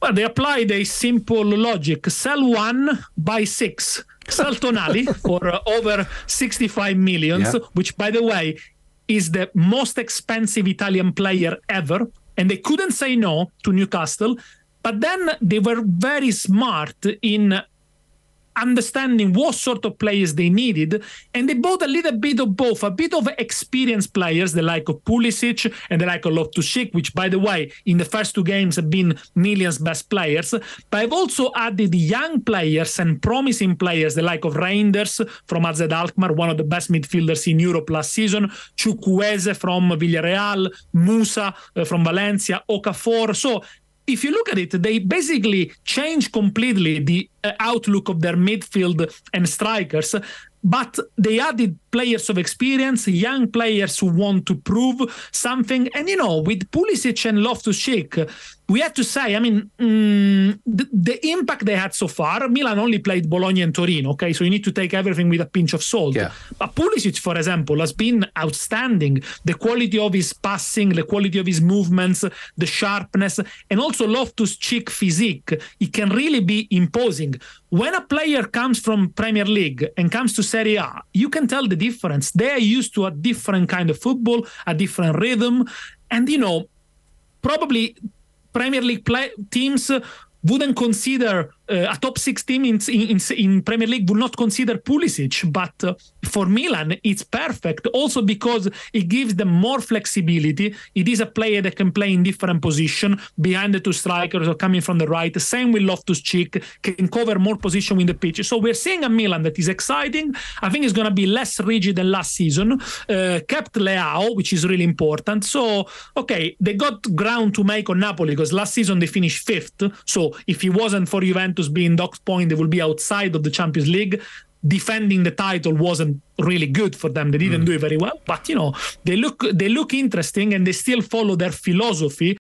Well, they applied a simple logic: sell one, buy six. Sell Tonali for uh, over 65 millions, yeah. which, by the way, is the most expensive Italian player ever. And they couldn't say no to Newcastle. But then they were very smart in understanding what sort of players they needed, and they bought a little bit of both, a bit of experienced players, the like of Pulisic and the like of Loftus-Cheek, which, by the way, in the first two games have been Milan's best players. But I've also added young players and promising players, the like of Reijnders from AZ Alkmaar, one of the best midfielders in Europe last season, Chukwueze from Villarreal, Musah uh, from Valencia, Okafor. So if you look at it, they basically change completely the outlook of their midfield and strikers. But they added players of experience, young players who want to prove something. And, you know, with Pulisic and Loftus-Cheek, we have to say, I mean, mm, the, the, impact they had so far, Milan only played Bologna and Torino, okay? So you need to take everything with a pinch of salt. Yeah. But Pulisic, for example, has been outstanding. The quality of his passing, the quality of his movements, the sharpness, and also Loftus-Cheek physique, it can really be imposing. When a player comes from Premier League and comes to Serie A, you can tell the difference. They are used to a different kind of football, a different rhythm. And, you know, probably Premier League play- teams wouldn't consider uh, a top six team in, in, in, Premier League would not consider Pulisic, but uh, for Milan, it's perfect. Also because it gives them more flexibility. It is a player that can play in different position behind the two strikers or coming from the right. Same with Loftus-Cheek, can cover more position in the pitch. So we're seeing a Milan that is exciting. I think it's going to be less rigid than last season. Uh, kept Leao, which is really important. So, okay, they got ground to make on Napoli because last season they finished fifth. So if it wasn't for Juventus being docked point, they would be outside of the Champions League. Defending the title wasn't really good for them. They didn't mm. do it very well, but you know they look they look interesting and they still follow their philosophy